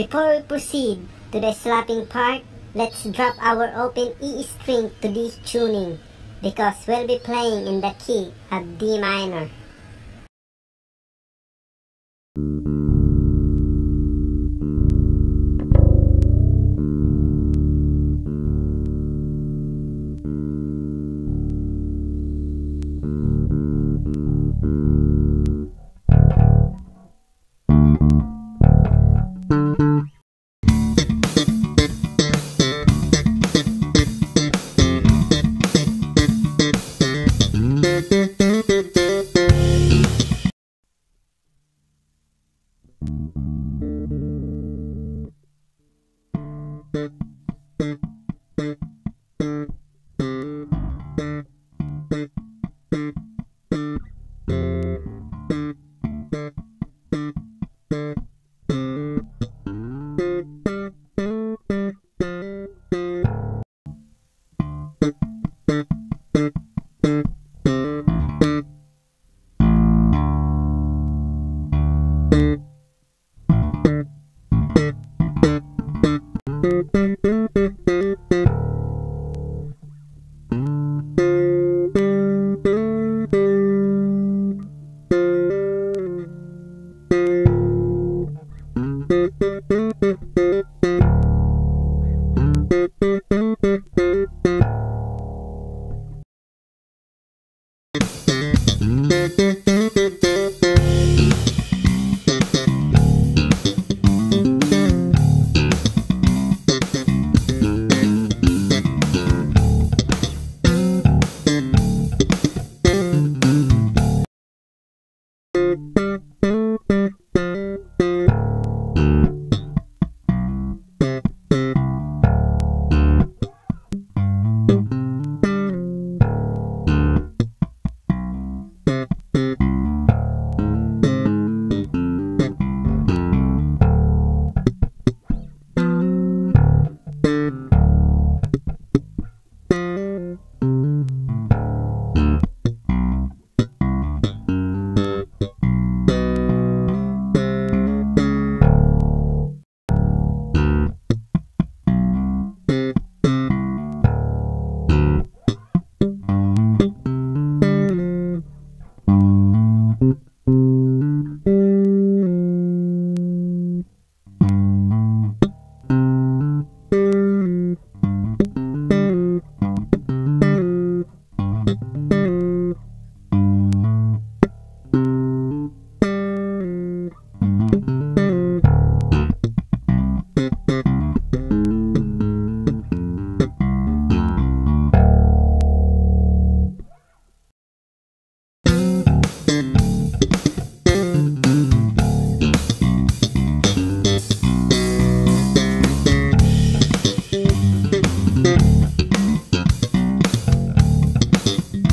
Before we proceed to the slapping part, let's drop our open E string to this tuning because we'll be playing in the key of D minor.